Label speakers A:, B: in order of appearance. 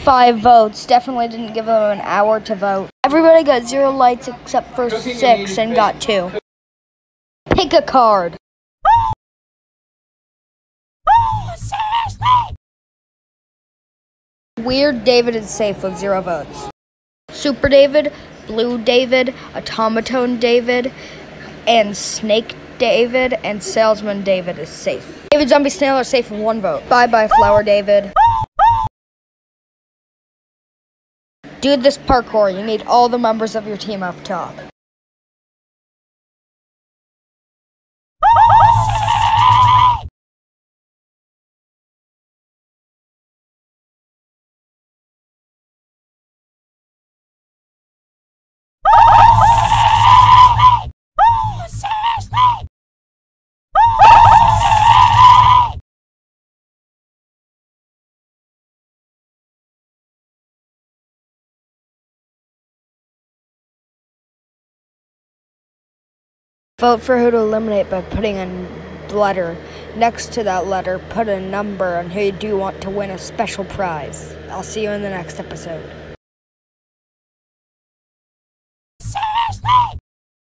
A: Five votes. Definitely didn't give them an hour to vote. Everybody got zero lights except for six and got two. Pick a card. Weird David is safe with zero votes. Super David, Blue David, Automaton David, and Snake David and Salesman David is safe. David Zombie Snail are safe with one vote. Bye bye, Flower David. Do this parkour. You need all the members of your team up top. Vote for who to eliminate by putting a letter next to that letter. Put a number on who you do want to win a special prize. I'll see you in the next episode.